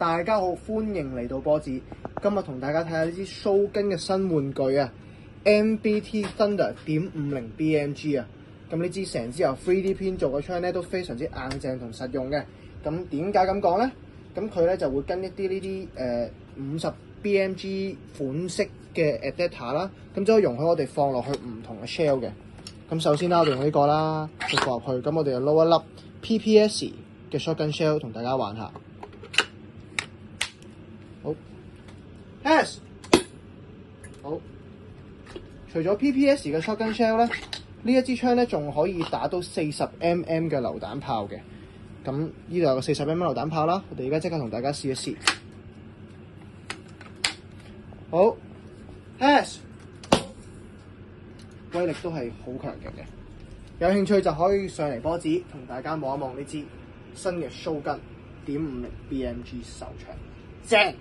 大家好，歡迎嚟到波子。今日同大家睇下呢支蘇根嘅新玩具啊，MBT Thunder 点五零 BMG 啊。咁呢支成支由 3D 編做嘅枪咧，都非常之硬淨同實用嘅。咁點解咁講咧？咁佢咧就會跟一啲呢啲诶五十 BMG 款式嘅 adapter 啦，咁就可以容許我哋放落去唔同嘅 shell 嘅。咁首先啦，我哋用呢個啦，就放入去。咁我哋就撈一粒 PPS 嘅 shotgun shell 同大家玩下。好，S，好。除咗 PPS 嘅 shotgun shell 咧，呢一支槍咧仲可以打到四十 mm 嘅榴彈炮嘅。咁呢度有個四十 mm 榴彈炮啦，我哋而家即刻同大家試一試。好，S，威力都係好強勁嘅。有興趣就可以上嚟波子同大家望一望呢支新嘅蘇根點五零 BMG 手槍，正！